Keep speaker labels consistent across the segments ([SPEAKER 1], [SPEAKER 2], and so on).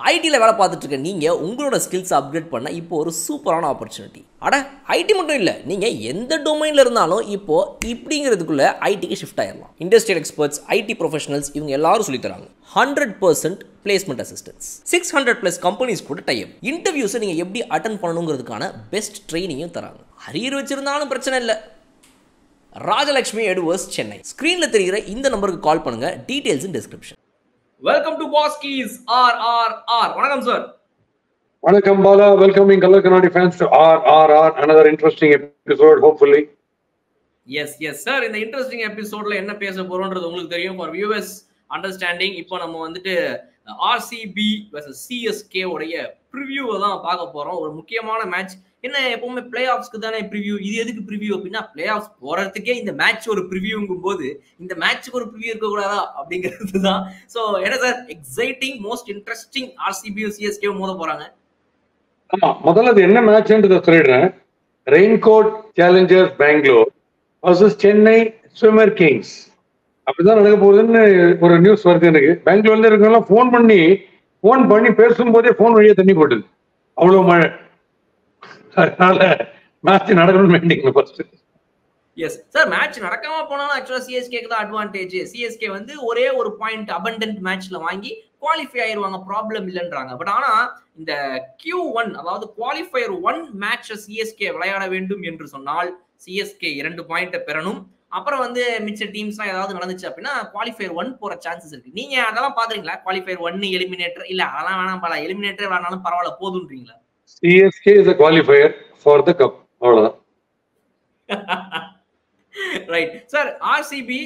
[SPEAKER 1] ஐடியில் வேலை பார்த்துட்டு இருக்க நீங்கள் உங்களோட ஸ்கில்ஸ் அப்கிரேட் பண்ண இப்போ ஒரு சூப்பரான ஆப்பர்ச்சுனிட்டி அட ஐடி மட்டும் இல்லை நீங்கள் எந்த டொமைனில் இருந்தாலும் இப்போ இப்படிங்கிறதுக்குள்ள ஐடிக்கு ஷிஃப்ட் ஆயிடலாம் இண்டஸ்ட்ரியல் எக்ஸ்பர்ட்ஸ் ஐடி ப்ரொஃபஷனல்ஸ் இவங்க எல்லாரும் சொல்லித் தராங்க. Hundred percent placement assistance six hundred plus companies கூட டைப் இன்டர்வியூஸை நீங்கள் எப்படி அட்டன் பண்ணணுங்கிறதுக்கான பெஸ்ட் ட்ரைனிங்கும் தராங்க. அரியர் வச்சிருந்தாலும் பிரச்சனை இல்லை. ராஜலட்சுமி எடுவர்ஸ் சென்னை ஸ்க்ரீனில் தெரிகிற இந்த நம்பருக்கு கால் பண்ணுங்க. Details in description welcome to பாஸ்கீஸ் R R R வணக்கம் sir
[SPEAKER 2] Vanakkam Bala, welcoming Color Kannadi fans to RRR, another interesting episode, hopefully.
[SPEAKER 1] Yes yes sir இந்த இன்ட்ரெஸ்டிங் எபிசோட்ல என்ன பேச போறோம்ன்றது உங்களுக்கு தெரியும். ஃபார் வியூவர்ஸ் அண்டர்ஸ்டாண்டிங் இப்போ நம்ம வந்துட்டு ஆர்சிபி வர்சஸ் சிஎஸ்கே உடைய ப்ரிவியூவை தான் பார்க்க போறோம். ஒரு முக்கியமான மேட்ச் என்ன எப்பவுமே பிளே ஆஃப்ஸ்க்கு தானே ப்ரிவியூ இது எதுக்கு ப்ரிவியூ அப்படின்னா பிளே ஆஃப்ஸ் போறதுக்கே இந்த மேட்ச் ஒரு ப்ரிவியூங்கும் போது இந்த மேட்ச்சுக்கு ஒரு ப்ரிவியூ இருக்கக்கூடாதா? அப்படிங்கிறது தான் ஸோ என்ன சார் எக்ஸைட்டிங் மோஸ்ட் இன்ட்ரெஸ்டிங் ஆர்சிபியும் சிஎஸ்கே மோத போறாங்க.
[SPEAKER 2] ஆமா முதல்ல அது என்ன மேட்ச்ன்றதை சொல்லிடுறேன். ரெயின்கோட் Challengers Bangalore versus Chennai ஸ்விமர் Kings அப்படிதான் நடக்க போகுதுன்னு ஒரு நியூஸ் வருது எனக்கு. பெங்களூர்ல இருக்கவங்க ஃபோன் பண்ணி ஃபோன் பண்ணி பேசும்போதே ஃபோன் வழியே தண்ணி போட்டுது. அவ்வளவு மழை. அதனால மேட்ச் நடக்கணும்னு வேண்டிங்க ஃபர்ஸ்ட்
[SPEAKER 1] எஸ் சார் மேட்ச் நடக்காம போனாலும் ஆக்சுவலா சிஎஸ்கேக்கு தான் அட்வான்டேஜ் சிஎஸ்கே வந்து ஒரே ஒரு பாயிண்ட் அபண்டன்ட் மேட்ச்ல வாங்கி குவாலிஃபை ஆயிருவாங்க ப்ராப்ளம் இல்லைன்றாங்க. பட் ஆனா இந்த கியூ ஒன் அதாவது குவாலிஃபயர் ஒன் மேட்ச் சிஎஸ்கே விளையாட வேண்டும் என்று சொன்னால் சிஎஸ்கே இரண்டு பாயிண்ட்டை பெறணும். அப்புறம் வந்து மிச்ச டீம்ஸ்லாம் ஏதாவது நடந்துச்சு அப்படின்னா குவாலிஃபயர் ஒன் போற சான்சஸ் இருக்கு. நீங்க அதெல்லாம் பாக்குறீங்களா குவாலிஃபயர் ஒன் எலிமினேட்டர் இல்ல அதெல்லாம் வேணாம் பல எலிமினேட்டர் வேணாலும் பரவாயில்ல போதுன்றீங்களா
[SPEAKER 2] CSK is a qualifier for the cup அவ்வளவுதான்.
[SPEAKER 1] ரைட் சார் ஆர்சிபி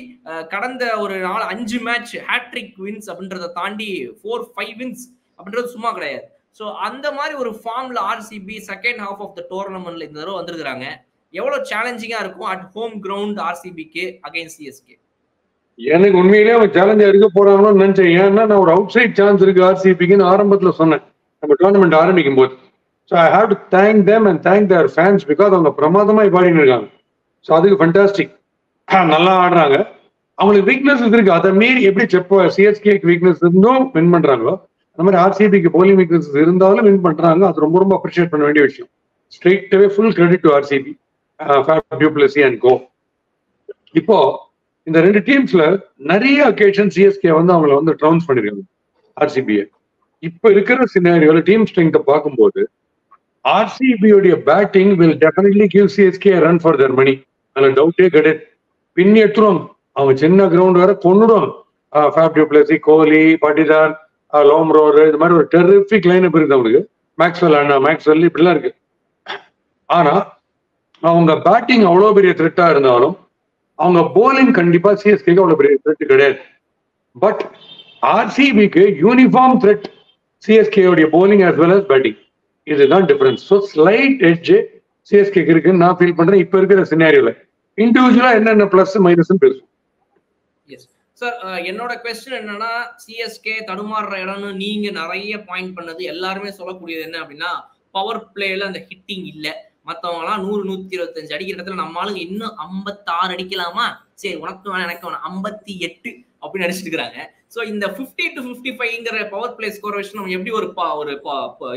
[SPEAKER 1] கடந்த ஒரு நாள் அஞ்சு மேட்ச் ஹேட்ரிக் வின்ஸ் அப்படின்றத தாண்டி ஃபோர் ஃபைவ் வின்ஸ் அப்படின்றது சும்மா கிடையாது. ஸோ அந்த மாதிரி ஒரு ஃபார்ம்ல RCB second half of the டோர்னமெண்ட்ல இந்த தடவை வந்திருக்காங்க எவ்வளவு சேலஞ்சிங்கா இருக்கும் அட் ஹோம் கிரவுண்ட் ஆர்சிபிக்கு அகைன்ஸ்ட் சிஎஸ்கே
[SPEAKER 2] எனக்கு உண்மையிலேயே அவங்க சேலஞ்சா இருக்க போறாங்களோன்னு நினைச்சேன். ஏன்னா நான் ஒரு அவுட் சைட் சான்ஸ் இருக்கு ஆர்சிபிக்குன்னு ஆரம்பத்துல சொன்னேன். நம்ம டோர்னமெண்ட் ஆரம்பிக்கும் போது so I have to thank them and thank their fans because அவங்க பிரமாதமாக பாடின்னு இருக்காங்க. ஸோ அதுக்கு ஃபண்டாஸ்டிக் நல்லா ஆடுறாங்க. அவங்களுக்கு வீக்னஸ் இருக்கு. அதை மீறி எப்படி செப்போ சிஎஸ்கேக்கு வீக்னஸ் இருந்தும் வின் பண்றாங்களோ அந்த மாதிரி ஆர்சிபிக்கு போலிங் வீக்னஸ் இருந்தாலும் வின் பண்றாங்க. அது ரொம்ப ரொம்ப அப்ரிஷியேட் பண்ண வேண்டிய விஷயம். Straightaway full credit to RCB du Plessis and co இப்போ இந்த ரெண்டு டீம்ஸ்ல நிறைய அக்கேஷன் சிஎஸ்கே வந்து அவங்கள வந்து ட்ரவுன்ஸ் பண்ணிருக்காங்க. ஆர்சிபியை இப்ப இருக்கிற சினாரியோல டீம் ஸ்ட்ரெங்க் பார்க்கும்போது ஆர்சிபியோடைய batting will definitely give CSK run for their money அதில் டவுட்டே கிடையாது பின் எடுத்துருவாங்க அவங்க சின்ன கிரவுண்ட் வேற கொண்டுடுவாங்க Faf du Plessis Kohli Patidar Lomror இது மாதிரி ஒரு டெரிஃபிக் லைன் இருக்குது அவங்களுக்கு மேக்ஸ்வெல் அண்ணா மேக்ஸ்வெல் இப்படிலாம் இருக்கு. ஆனா அவங்க பேட்டிங் அவ்வளோ பெரிய த்ரெட்டா இருந்தாலும் அவங்க போலிங் கண்டிப்பா சிஎஸ்கேக்கு அவ்வளவு பெரிய த்ரெட் கிடையாது. பட் ஆர்சிபிக்கு uniform threat சிஎஸ்கேயுடைய bowling as well as batting இதுதான் டிஃபரன்ஸ் ஸோ ஸ்லைட் எட்ஜ் சிஎஸ்கேக்கு இருக்குன்னு நான் ஃபீல் பண்றேன். இப்போ இருக்கிற சினாரியோல இண்டிவிஜுவலா என்னென்ன பிளஸ் மைனஸ்னு பேசுவோம்.
[SPEAKER 1] எஸ் சார் என்னோட கொஸ்டின் என்னன்னா சிஎஸ்கே தடுமாறுற இடம்னு நீங்க நிறைய பாயிண்ட் பண்ணது எல்லாருமே சொல்லக்கூடியது என்ன அப்படின்னா பவர் பிளேல அந்த ஹிட்டிங் இல்ல. மத்தவங்க நூறு நூத்தி இருபத்தஞ்சு அடிக்கிற இடத்துல நம்ம ஆளுங்க இன்னும் ஐம்பத்தாறு அடிக்கலாமா? சரி உனக்கு வேணாம் எனக்கு வேணாம். ஐம்பத்தி எட்டு அப்படின்னு அடிச்சிட்டு இருக்காங்க ஸோ இந்த ஃபிஃப்டி டு ஃபிஃப்டி ஃபைவ்ங்கிற பவர் பிளே ஸ்கோர் வச்சு நம்ம எப்படி ஒரு ஒரு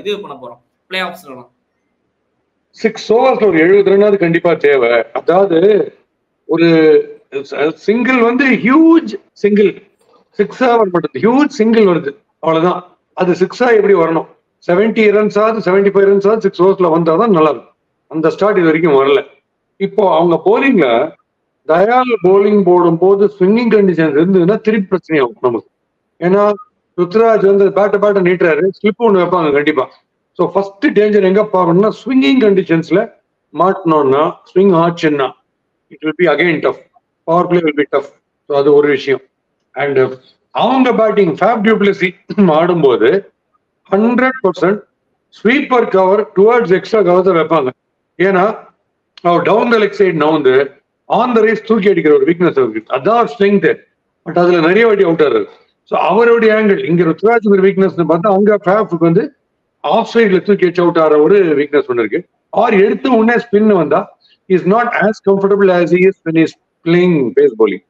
[SPEAKER 1] இது பண்ண போறோம்? பிளே ஆஃப்ஸ்லாம்
[SPEAKER 2] சிக்ஸ் ஓவர்ஸ்ல ஒரு எழுபது ரன்னாவது கண்டிப்பா தேவை. அதாவது ஒரு சிங்கிள் வந்து ஹியூஜ் சிங்கிள் சிக்ஸ் ஓவர் மட்டும். ஹியூஜ் சிங்கிள் வருது. அவ்வளவுதான். அது சிக்ஸா எப்படி வரணும்? செவன்டி ரன்ஸ் ஆகுது செவன்டி ஃபைவ் ரன்ஸ் ஆகுது சிக்ஸ் ஓவர்ஸ்ல வந்தாதான் நல்லா இருக்கும் அந்த ஸ்டார்ட் இது வரைக்கும் வரல. இப்போ அவங்க போலிங்ல தயால் போலிங் போடும் போது ஸ்விங்கிங் கண்டிஷன் இருந்ததுன்னா திருப்பி பிரச்சனையாகும் நமக்கு. ஏன்னா ருத்ராஜ் வந்து பேட்ட பேட்ட நீட்டுறாரு. ஸ்லிப் ஒன்று வைப்பாங்க கண்டிப்பா. ஸோ ஃபர்ஸ்ட் டேஞ்சர் எங்க பார்க்கணும்னா ஸ்விங்கிங் கண்டிஷன்ஸ்ல மாட்டினோம்னா ஸ்விங் ஆச்சுன்னா it will be again tough power play will be tough so அது ஒரு விஷயம். அண்ட் uh, அவங்க பேட்டிங் ஃபேப் டியூப்ளசி ஆடும்போது hundred percent sweeper cover towards extra cover தான் வைப்பாங்க. ஏன்னா அவர் டவுன் த லெக் சைடு நவுந்து ஆன் த ரேஸ் தூக்கி அடிக்கிற ஒரு வீக்னஸ் அவருக்கு. அதான் ஸ்ட்ரென்த் பட் அதுல நிறைய வாட்டி அவுட் ஆகுது ஸோ அவருடைய ஆங்கிள் இங்க ருத்ராஜ் ஒரு வீக்னஸ் பார்த்தா அங்க ஃபேஃபுக்கு வந்து ஆஃப் சைட்ல தூக்கி வச்சு அவுட் ஆகிற ஒரு வீக்னஸ் ஒன்று இருக்கு. ஆர் எடுத்து உடனே ஸ்பின் வந்தா is not as comfortable as is when is playing pace bowling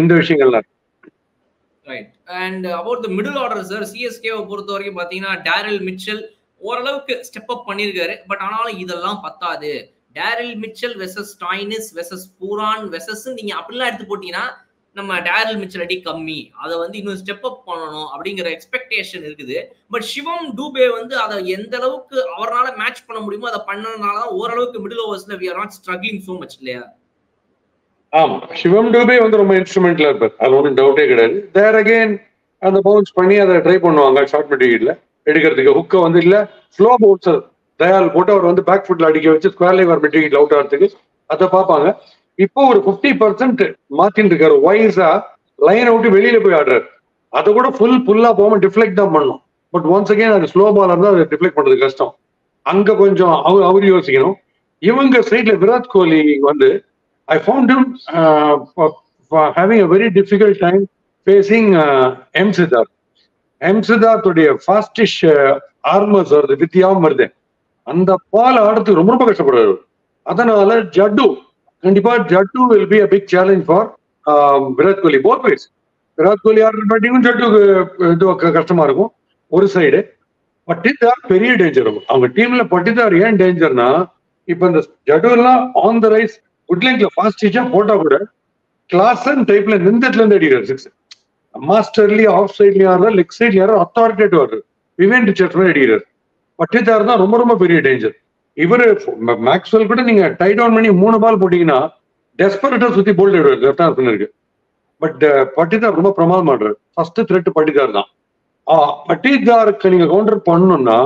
[SPEAKER 2] இந்த விஷயங்கள்லாம் இருக்கு.
[SPEAKER 1] Right and about the middle order sir சிஎஸ்கேவை பொறுத்த வரைக்கும் பார்த்தீங்கன்னா டேரில் மிச்சல் ஓரளவுக்கு ஸ்டெப் அப் பண்ணியிருக்காரு. பட் ஆனாலும் இதெல்லாம் பத்தாது. Daryl Mitchell versus Stoinis versus Pooran versus நீங்க அப்படிலாம் எடுத்து போட்டீங்கன்னா நம்ம டேரல் மிச்சல் அடி கம்மி. அதை வந்து இன்னும் ஸ்டெப் அப் பண்ணணும் அப்படிங்கிற எக்ஸ்பெக்டேஷன் இருக்குது. பட் சிவம் டூபே வந்து அதை எந்த அளவுக்கு அவரால் மேட்ச் பண்ண முடியுமோ அதை பண்ணதுனால தான் ஓரளவுக்கு middle ஓவர்ஸ்ல we are not struggling so much இல்லையா?
[SPEAKER 2] ஆமா. சிவம் டூபே வந்து ரொம்ப இன்ஸ்ட்ருமெண்ட்ல இருப்பார். அது ஒன்றும் டவுட்டே கிடையாது. தேர் அகைன் அந்த பவுன்ஸ் பண்ணி அதை ட்ரை பண்ணுவாங்க ஷார்ட் மெட்டீரியல்ல எடுக்கிறதுக்கு ஹுக்கை வந்து இல்ல ஸ்லோ பவுன்சர் தயால் போட்டு அவர் வந்து பேக் ஃபுட்ல அடிக்க வச்சு ஸ்கொயர் லைவர் மெட்டீரியல் அவுட் ஆகிறதுக்கு அதை பார்ப்பாங்க. இப்போ ஒரு ஃபிஃப்டி பர்சன்ட் மாத்தின் இருக்காரு வைஸா லைன் விட்டு வெளியில போய் ஆடுறாரு. அதை கூட ஃபுல் ஃபுல்லா போகாம டிஃப்ளெக்ட் தான் பண்ணும் பட் ஒன்ஸ் அகேன் அது ஸ்லோ பாலா இருந்தால் அதை டிஃப்ளெக்ட் பண்றது கஷ்டம். அங்க கொஞ்சம் அவர் அவர் யோசிக்கணும். இவங்க சைட்ல விராட் கோலி வந்து I found him having a very difficult time facing M Siddharth M சித்தார்த்துடைய fastish armers வருது வித்தியாவும் வருது. அந்த பால் ஆடுறதுக்கு ரொம்ப ரொம்ப கஷ்டப்படுறாரு. அதனால ஜட்டு கண்டிப்பா Jaddu will be a big challenge for Virat Kohli both wise Virat Kohli ஆடுற பேட்டிங்கும் ஜட்டுக்கு இது கஷ்டமா இருக்கும். ஒரு சைடு பட்டிதார் பெரிய டேஞ்சர் இருக்கும் அவங்க டீம்ல பட்டிதார் ஏன் டேஞ்சர்னா இப்ப இந்த ஜட்டு எல்லாம் ஆன் த ரைஸ் குட்லிங்க்ல ஃபாஸ்ட் டீச்சா போட்டா கூட கிளாஸ் அண்ட் டைப்ல நிந்தத்துல இருந்து அடிக்கிறார் சிக்ஸ் மாஸ்டர்லி ஆஃப் சைட்லயும் ஆடுறா லெக் சைட்ல யாரும் அத்தாரிட்டேட் ஆடுறாரு விவேன் ரிச்சர்ஸ் மாதிரி அடிக்கிறார். பட்டிதார் தான் ரொம்ப ரொம்ப பெரிய டேஞ்சர் இவரு மேக்ஸ்வெல் கூட நீங்க டை டவுன் பண்ணி மூணு பால் போட்டீங்கன்னா டெஸ்பரேட்டா சுத்தி போல்ட் ஆயிடுவார் லெஃப்ட் பட் பட்டிதார் ரொம்ப பிரமாதம் ஆடுறாரு. ஃபர்ஸ்ட் த்ரெட் பட்டிதார் தான். பட்டிதாருக்கு நீங்க கவுண்டர் பண்ணணும்னா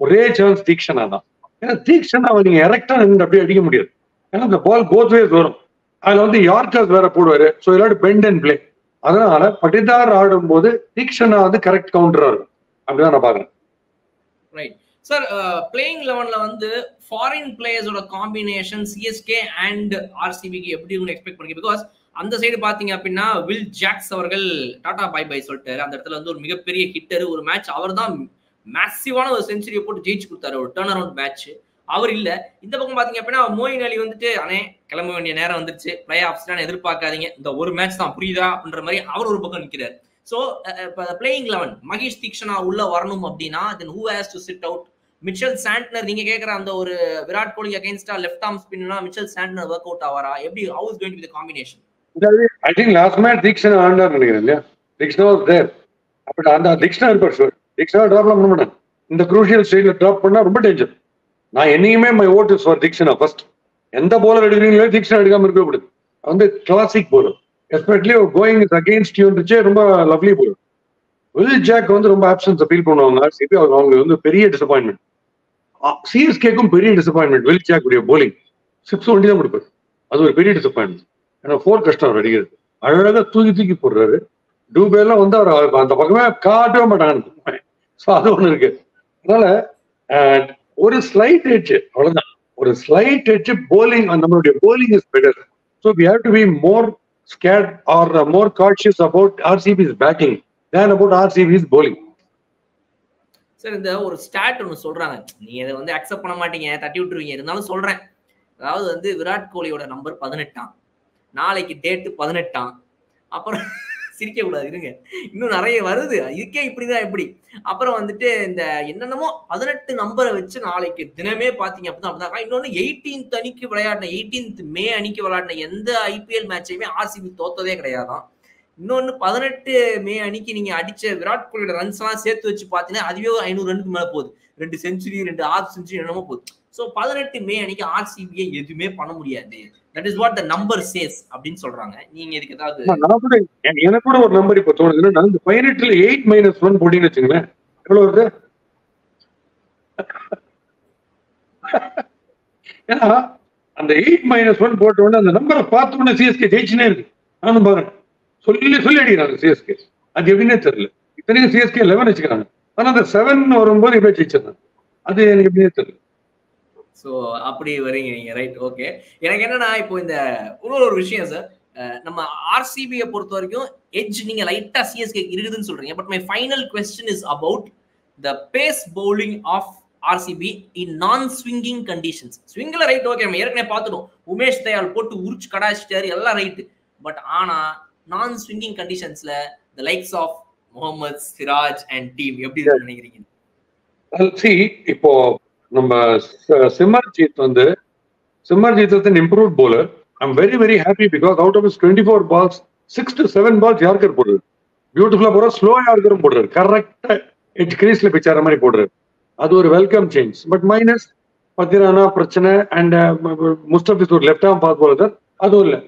[SPEAKER 2] ஒரே சான்ஸ் தீக்ஷனா தான். ஏன்னா தீக்ஷனா நீங்க எரெக்டா நின்று அப்படியே அடிக்க முடியாது. ஏன்னா இந்த பால் போத் வேஸ் வரும். அதுல வந்து யார்கர்ஸ் வேற போடுவாரு. ஸோ இல்லாட்டி பெண்ட் அண்ட் பிளே அதனால பட்டிதார் ஆடும்போது தீக்ஷனா வந்து கரெக்ட் கவுண்டரா இருக்கும். அப்படிதான் நான் பாக்குறேன்
[SPEAKER 1] ரைட் சார் பிளேயிங் லெவன்ல வந்து ஃபாரின் பிளேயர்ஸோட காம்பினேஷன் சிஎஸ்கே அண்ட் ஆர்சிபிக்கு எப்படி இருக்கும்னு எக்ஸ்பெக்ட் பண்ணி பிகாஸ் அந்த சைடு பாத்தீங்க அப்படின்னா வில் ஜாக்ஸ் அவர்கள் டாடா பை பை சொல்லிட்டாரு. அந்த இடத்துல வந்து ஒரு மிகப்பெரிய ஹிட்டர் ஒரு மேட்ச் அவர் தான் மேசிவான ஒரு செஞ்சுரியை போட்டு ஜெயிச்சு கொடுத்தாரு. ஒரு டர்ன் அரவுண்ட் மேட்ச் அவர் இல்ல. இந்த பக்கம் பாத்தீங்க அப்படின்னா மோயின் அலி வந்துட்டு அண்ணே கிளம்ப வேண்டிய நேரம் வந்துருச்சு. பிளே ஆஃப்ஸ்லாம் எதிர்பார்க்காதீங்க. இந்த ஒரு மேட்ச் தான். புரியுதா? அப்படின்ற மாதிரி அவர் ஒரு பக்கம் நிக்கிறாரு. ஸோ இப்போ பிளேயிங் லெவன் மகேஷ் தீக்ஷனா உள்ள வரணும் அப்படின்னா then who has to sit out Mitchell Santner நீங்க கேட்கற அந்த ஒரு விராட் கோலி அகைன்ஸ்டா லெஃப்ட் ஆர்ம் ஸ்பின்னா மிச்சல் சாண்ட்னர் ஒர்க் அவுட் ஆவாரா? எப்படி how is going to combination
[SPEAKER 2] I think last match Theekshana ஆண்டார் நினைக்கிறேன் இல்லையா? தீக்ஷனா வாஸ் தேர் அப்படி அந்த தீக்ஷனா இருப்பார் ஷூர் தீக்ஷனா டிராப்லாம் பண்ண மாட்டேன். இந்த குரூஷியல் ஸ்டேஜ்ல டிராப் பண்ணா ரொம்ப டேஞ்சர் நான் என்னைக்குமே my vote is for Theekshana first எந்த போலர் எடுக்கிறீங்களோ தீக்ஷனா எடுக்காம இருக்க வந்து classic bowler especially going is against யூன்றுச்சே ரொம்ப லவ்லி போல். வில் ஜாக் வந்து ரொம்ப ஆப்சன்ஸ் ஃபீல் பண்ணுவாங்க சிபி அவங்க வந்து பெரிய டிசப்பாயின்மெண்ட் சிஎஸ்கேக்கும் பெரிய டிசப்பாயின்மெண்ட் வில் ஜாக் உடைய போலிங் சிக்ஸ் ஒண்டி தான் கொடுப்பாரு அது ஒரு பெரிய டிசப்பாயின்மெண்ட் ஏன்னா ஃபோர் கஷ்டம் அவர் அடிக்கிறது. அழகாக தூக்கி தூக்கி போடுறாரு. டூபேலாம் வந்து அவர் அந்த பக்கமே காட்டவே மாட்டாங்க. ஸோ அது ஒண்ணு இருக்கு. அதனால அஹ், ஒரு ஸ்லைட் எட்ஜ் அவ்வளவுதான். ஒரு ஸ்லைட் எட்ஜ் போலிங் நம்மளுடைய bowling is better so we have to be more scared or more uh, cautious about RCB's batting than about RCB's bowling
[SPEAKER 1] sir இந்த ஒரு ஸ்டாட் ஒன்று சொல்றாங்க. நீங்க இதை வந்து அக்செப்ட் பண்ண மாட்டீங்க தட்டி விட்டுருவீங்க இருந்தாலும் சொல்றேன். அதாவது வந்து விராட் கோலியோட நம்பர் பதினெட்டாம். நாளைக்கு டேட்டு பதினெட்டாம். அப்புறம் சிரிக்க கூடாது இருங்க. இன்னும் நிறைய வருது. இதுக்கே இப்படிதான் எப்படி? அப்புறம் வந்துட்டு இந்த என்னென்னமோ பதினெட்டு நம்பரை வச்சு நாளைக்கு தினமே பாத்தீங்க அப்படின்னா அப்படிதான் இன்னொன்னு எயிட்டீன்த் அணிக்கு விளையாடின எயிட்டீன்த் மே அணிக்கு விளையாடின எந்த ஐபிஎல் மேட்சையுமே ஆர்சிபி தோத்ததே கிடையாதான். இன்னொன்னு பதினெட்டு மே அணிக்கு நீங்க அடிச்ச விராட் கோலியோட ரன்ஸ் எல்லாம் சேர்த்து வச்சு பாத்தீங்கன்னா அதுவே ஒரு ஐநூறு ரனுக்கு மேல போகுது. ரெண்டு செஞ்சுரி ரெண்டு ஆஃப் செஞ்சுரி என்னமோ போகுது. ஸோ பதினெட்டு மே அன்னைக்கு ஆர்சிபியை எதுவுமே பண்ண முடியாது. That is what the number says அப்படின்னு சொல்றாங்க. நீங்க இதுக்கு ஏதாவது
[SPEAKER 2] கூட எனக்கு கூட ஒரு நம்பர் இப்போ தோணுது. என்னன்னா இந்த பதினெட்டுல எயிட் மைனஸ் ஒன் போட்டீங்கன்னு வச்சுங்களேன் எவ்வளவு வருது? ஏன்னா அந்த எயிட் மைனஸ் ஒன் போட்ட உடனே அந்த நம்பரை பார்த்த உடனே சிஎஸ்கே ஜெயிச்சுனே இருக்கு. நானும் பாக்குறேன். சொல்லி சொல்லி அடிக்கிறாங்க சிஎஸ்கே அது எப்படின்னே தெரியல. இத்தனைக்கும் சிஎஸ்கே லெவன் வச்சுக்கிறாங்க. ஆனா அந்த செவன் வரும்போது இப்படியே ஜெயிச்சிருந்தாங்க அது எனக்கு எப்படின்னே தெரியல.
[SPEAKER 1] ஸோ அப்படி வரீங்க நீங்க ரைட் ஓகே எனக்கு என்னன்னா இப்போ இந்த இன்னொரு ஒரு விஷயம் சார் நம்ம ஆர்சிபியை பொறுத்த வரைக்கும் எட்ஜ் நீங்க லைட்டா சிஎஸ்கே இருக்குதுன்னு சொல்றீங்க. But my final question is about the pace bowling of RCB in non swinging conditions ஸ்விங்ல right okay நம்ம ஏற்கனவே பார்த்துட்டோம். உமேஷ் தயாள் போட்டு உரிச்சு கடாச்சிட்டாரு எல்லாம் ரைட்டு பட் ஆனா non swinging கண்டிஷன்ஸ்ல the likes of Mohammed Siraj and team எப்படி நினைக்கிறீங்க?
[SPEAKER 2] இப்போ நம்ம சிம்மர்ஜித் சிமர்ஜித் வந்து சிமர்ஜித் வந்து improve bowler I'm very very happy because out of is twenty four balls six to seven balls yorker போடுறாரு. பியூட்டிஃபுல்லா போடுற ஸ்லோ யார்கரும் போடுறாரு. கரெக்டா எட் கிரீஸ்ல பிச்சார மாதிரி போடுறாரு. அது ஒரு welcome change but minus Pathirana பிரச்சனை அண்ட் uh, முஸ்தபிஸ் ஒரு லெஃப்ட் ஆம் பாஸ் போலர் அதுவும் இல்ல.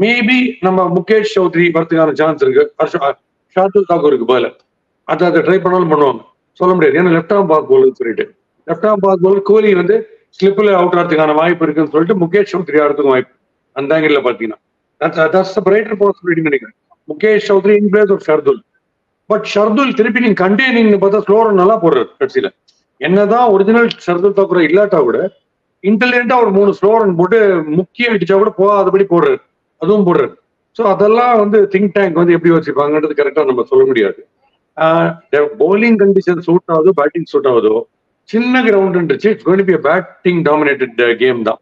[SPEAKER 2] மேபி நம்ம முகேஷ் சௌத்ரி வரதுக்கான சான்ஸ் இருக்கு. ஹர்ஷ- ஷார்துல் தாக்கூருக்கு பதில. அதை அதை ட்ரை பண்ணாலும் பண்ணுவாங்க. சொல்ல முடியாது. ஏன்னா லெஃப்ட் ஆம் பாஸ் போலர் சொல்லிட்டு. லெஃப்ட் ஆம் பாஸ் கோலி வந்து ஸ்லிப்ல அவுட் ஆகிறதுக்கான வாய்ப்பு இருக்குன்னு சொல்லிட்டு முகேஷ் சௌத்ரி ஆடுறதுக்கும் வாய்ப்பு. அந்த ஆங்கிள் பாத்தீங்கன்னா பிரைட்டர் பாசிபிலிட்டி நினைக்கிறேன். முகேஷ் சௌத்ரி இன் பிளேஸ் ஒரு ஷர்துல் பட் ஷர்துல் திருப்பி நீங்க கண்டெய்னிங் பார்த்தா ஸ்லோரன் நல்லா போடுறாரு கடைசியில என்னதான் ஒரிஜினல் ஷர்துல் தாக்கூர் இல்லாட்டா கூட இன்டெலிஜென்ட்டா ஒரு மூணு ஸ்லோரன் போட்டு முக்கிய அடிச்சா கூட போகாதபடி போடுறாரு. அதுவும் போடுறாரு. ஸோ அதெல்லாம் வந்து திங்க் டேங்க் வந்து எப்படி வச்சுப்பாங்கன்றது கரெக்டாக நம்ம சொல்ல முடியாது. பவுலிங் கண்டிஷன் சூட் ஆகுதோ பேட்டிங் சூட் ஆகுதோ சின்ன கிரவுண்ட் இருந்துச்சு. It's going be batting dominated game தான்.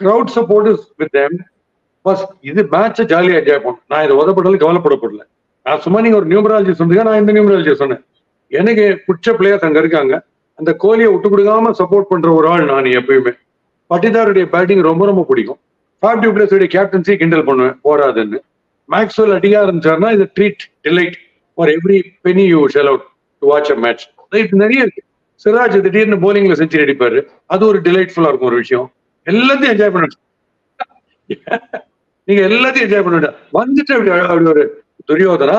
[SPEAKER 2] Crowd support is with them bus இது மேட்சை ஜாலியாக என்ஜாய் பண்ணும் நான் இதை உதப்பட்டாலும் கவலைப்படப்படல. நான் சும்மா நீங்க ஒரு நியூமராலஜி சொன்னீங்க நான் இந்த நியூமராலஜி சொன்னேன். எனக்கு பிடிச்ச பிளேயர்ஸ் அங்கே இருக்காங்க. அந்த கோலியை விட்டு கொடுக்காம சப்போர்ட் பண்ணுற ஒரு ஆள் நான் எப்பயுமே. பட்டிதாருடைய பேட்டிங் ரொம்ப ரொம்ப பிடிக்கும். ஃபேப் டியூப்ளஸுடைய கேப்டன்சி கிண்டல் பண்ணுவேன் போராதுன்னு மேக்ஸ்வெல் அடிக்க ஆரம்பிச்சாருன்னா இது treat delight for every penny you shell out to watch a match right நிறைய இருக்கு. சிராஜ் திடீர்னு போலிங்ல செஞ்சுரி அடிப்பாரு. அது ஒரு டிலைட்ஃபுல்லா இருக்கும் ஒரு விஷயம். எல்லாத்தையும் என்ஜாய் பண்ண. நீங்க எல்லாத்தையும் என்ஜாய் பண்ண. வந்துட்டு அப்படி அப்படி ஒரு துரியோதனா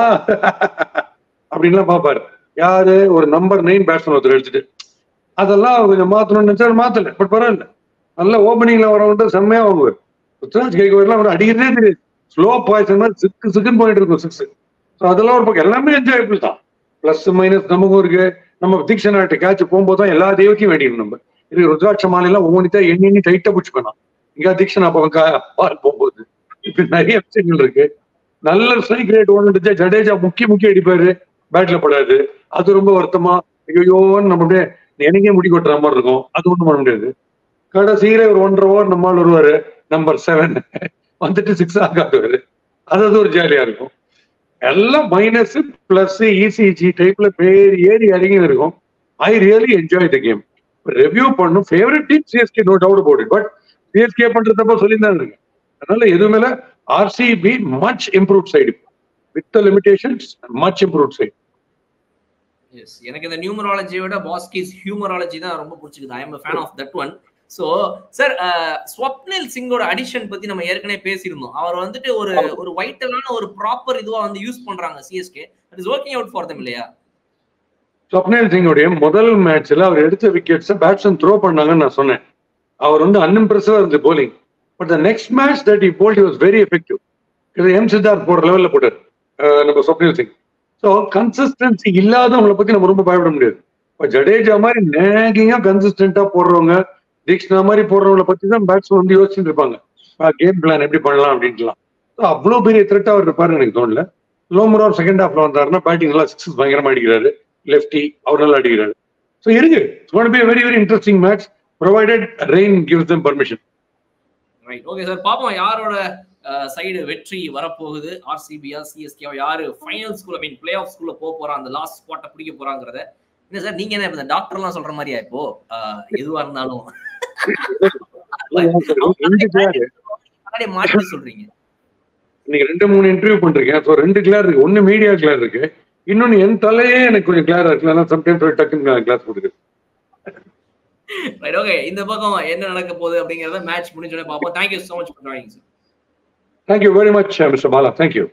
[SPEAKER 2] அப்படின்லாம் பாப்பாரு யாரு? ஒரு நம்பர் நைன் பேட்ஸ்மேன் ஒருத்தர் எடுத்துட்டு. அதெல்லாம் கொஞ்சம் மாத்தணும்னு நினைச்சா மாத்தல பட் பரவாயில்ல. நல்ல ஓப்பனிங்ல வரவங்க செம்மையா வாங்குவார். ருத்ராஜ் கைகோர்லாம் அவர் அடிக்கிறதே தெரியாது. ஸ்லோ பாய்சன் மாதிரி சிக்கு சிக்குன்னு போயிட்டு இருக்கும் சிக்ஸ் ஸோ அதெல்லாம் ஒரு பக்கம். எல்லாமே என்ஜாயபிள் தான். பிளஸ் மைனஸ் நமக்கும் இருக்கு. நம்ம தீக்ஷனாட்ட கேட்ச் போகும்போது தான் எல்லா தெய்வத்தையும் வேண்டியது நம்ம. இது ருத்ராட்ச மாலையெல்லாம் ஒவ்வொன்றா எண்ணி எண்ணி டைட்டா பிடிச்சி பண்ணலாம் இங்க தீக்ஷனா அப்போ பால் போகும்போது. இப்போ நிறைய விஷயங்கள் இருக்கு. நல்ல ஸ்ட்ரைக் ரேட் ஒன்று ஜடேஜா முக்கிய முக்கிய அடிப்பாரு. பேட்ல படாது அது ரொம்ப வருத்தமா ஐயோன்னு நம்ம அப்படியே எனக்கே முடி கொட்டுற மாதிரி இருக்கும். அது ஒண்ணும் பண்ண முடியாது. கடைசியில ஒரு ஒன்றரை ஓவர் நம்மால் வருவாரு. நம்பர் செவன் வந்துட்டு சிக்ஸ் ஆகாடுவாரு அது அது ஒரு ஜாலியா இருக்கும். எல்லாம் மைனஸ் பிளஸ் இசிஜி டைப்ல பேர் ஏறி இறங்கி இருக்கும். I really enjoy the game review பண்ணும். Favourite team CSK no doubt about it but CSK பண்றதப்ப சொல்லியிருந்தாங்க இருக்கு அதனால எதுவுமே RCB much improve side with the limitations much improve side
[SPEAKER 1] yes எனக்கு இந்த நியூமராலஜியை விட பாஸ்கிஸ் ஹியூமராலஜி தான் ரொம்ப பிடிச்சிருக்குது. I am fan of that one so sir Swapnil சிங்கோட addition பத்தி நம்ம ஏற்கனவே பேசியிருந்தோம். அவர் வந்துட்டு ஒரு ஒரு வைட்டலான ஒரு ப்ராப்பர் இதுவா வந்து யூஸ் பண்றாங்க CSK it is working out for them இல்லையா?
[SPEAKER 2] ஸ்வப்னேல் சிங்கோடைய முதல் மேட்ச்ல அவர் எடுத்த விக்கெட்ஸ் பேட்ஸ்மேன் த்ரோ பண்ணாங்கன்னு நான் சொன்னேன். அவர் வந்து அன்இம்ப்ரெசிவா இருந்த bowling but the next match that he bowled was very effective இது எம் சித்தார்த் போடுற லெவல்ல போட்டார். நம்ம ஸ்வப்னில் சிங் ஸோ கன்சிஸ்டன்சி இல்லாதவங்களை பத்தி நம்ம ரொம்ப பயப்பட முடியாது. இப்போ ஜடேஜா மாதிரி நேகிங்கா கன்சிஸ்டன்டா போடுறவங்க தீக்ஷனா மாதிரி போடுறவங்களை பத்தி தான் பேட்ஸ்மேன் வந்து யோசிச்சுட்டு இருப்பாங்க. கேம் பிளான் எப்படி பண்ணலாம் அப்படின்ட்டுலாம். அவ்வளோ பெரிய த்ரெட் அவர் இருப்பாரு எனக்கு தோணல. லோமரோர் செகண்ட் ஹாஃப்ல வந்தாருன்னா பேட்டிங் நல்லா சிக்ஸ் பயங்கரமா அடிக்கிறாரு. லெஃப்டி அவர் நல்லா அடிக்கிறாரு. ஸோ இருக்கு. It's be very very interesting match provided rain gives them permission
[SPEAKER 1] right okay sir பாப்போம் யாரோட சைடு வெற்றி வரப்போகுது? ஆர்சிபியா சிஎஸ்கே யாரு final school I mean play off ஸ்கூல்ல போக போறா? அந்த லாஸ்ட் ஸ்பாட்டை பிடிக்க போறாங்கிறத என்ன சார் நீங்க என்ன இந்த டாக்டர் எல்லாம் சொல்ற மாதிரியா இப்போ? எதுவா இருந்தாலும். மாற்றி சொல்றீங்க.
[SPEAKER 2] இன்னைக்கு ரெண்டு மூணு இன்டர்வியூ பண்றீங்க. ரெண்டு கிளார் இருக்கு. ஒன்னு மீடியா கிளார் இருக்கு. இன்னொன்னு என் தலையே எனக்கு கொஞ்சம் கிளாரா இருக்கு. சம்டைம்ஸ் டக்குன்னு கிளாஸ்
[SPEAKER 1] ரைட் ஓகே இந்த பக்கம் என்ன நடக்க போகுது அப்படிங்கறத மேட்ச் முடிஞ்சோடனே பார்ப்போம். Thank you so much for joining sir
[SPEAKER 2] thank you very much mister Bala thank you